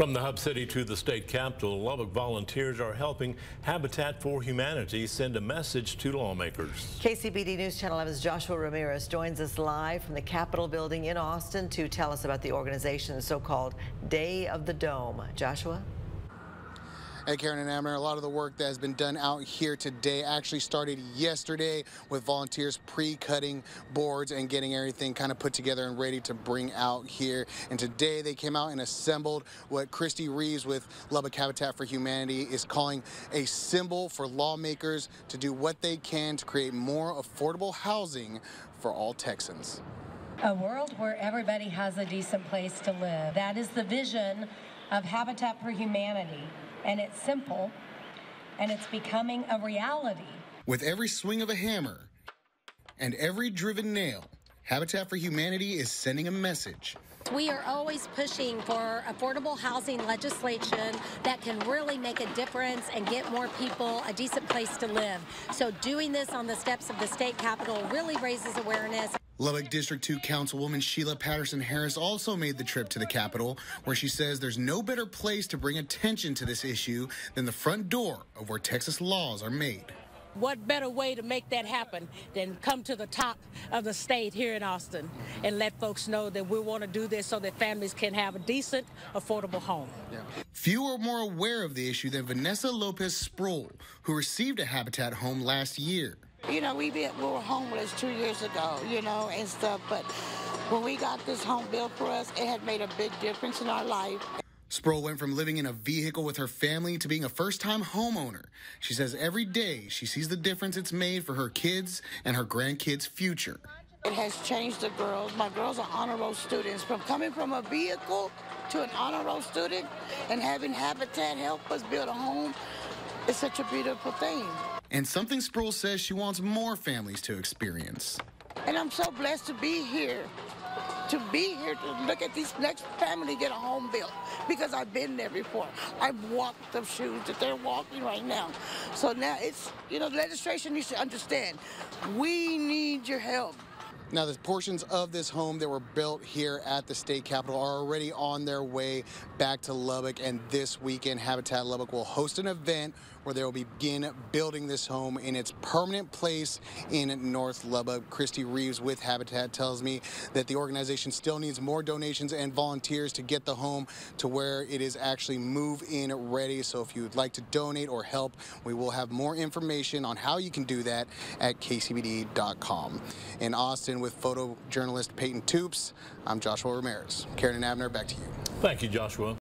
From the hub city to the state capitol, Lubbock volunteers are helping Habitat for Humanity send a message to lawmakers. KCBD News Channel 11's Joshua Ramirez joins us live from the Capitol building in Austin to tell us about the organization's so-called Day of the Dome. Joshua? Hey, Karen and Abner, a lot of the work that has been done out here today actually started yesterday with volunteers pre-cutting boards and getting everything kind of put together and ready to bring out here. And today they came out and assembled what Christy Reeves with Lubbock Habitat for Humanity is calling a symbol for lawmakers to do what they can to create more affordable housing for all Texans. A world where everybody has a decent place to live. That is the vision of Habitat for Humanity and it's simple and it's becoming a reality. With every swing of a hammer and every driven nail, Habitat for Humanity is sending a message. We are always pushing for affordable housing legislation that can really make a difference and get more people a decent place to live. So doing this on the steps of the state capitol really raises awareness. Lubbock District 2 Councilwoman Shelia Patterson Harris also made the trip to the Capitol, where she says there's no better place to bring attention to this issue than the front door of where Texas laws are made. What better way to make that happen than come to the top of the state here in Austin and let folks know that we want to do this so that families can have a decent, affordable home. Yeah. Few are more aware of the issue than Vanessa Lopez Sproul, who received a Habitat home last year. You know, we, we were homeless two years ago, you know, and stuff, but when we got this home built for us, it had made a big difference in our life. Sproul went from living in a vehicle with her family to being a first time homeowner. She says every day she sees the difference it's made for her kids and her grandkids' future. It has changed the girls. My girls are honor roll students. From coming from a vehicle to an honor roll student and having Habitat help us build a home, it's such a beautiful thing and something Sproul says she wants more families to experience. And I'm so blessed to be here, to be here to look at this next family get a home built because I've been there before. I've walked the shoes that they're walking right now. So now it's, you know, the legislation needs to understand we need your help. Now, the portions of this home that were built here at the state capitol are already on their way back to Lubbock. And this weekend, Habitat Lubbock will host an event where they will begin building this home in its permanent place in North Lubbock. Christy Reeves with Habitat tells me that the organization still needs more donations and volunteers to get the home to where it is actually move in ready. So if you'd like to donate or help, we will have more information on how you can do that at kcbd.com. In Austin, with photojournalist Peyton Toops. I'm Joshua Ramirez. Karen and Abner, back to you. Thank you, Joshua.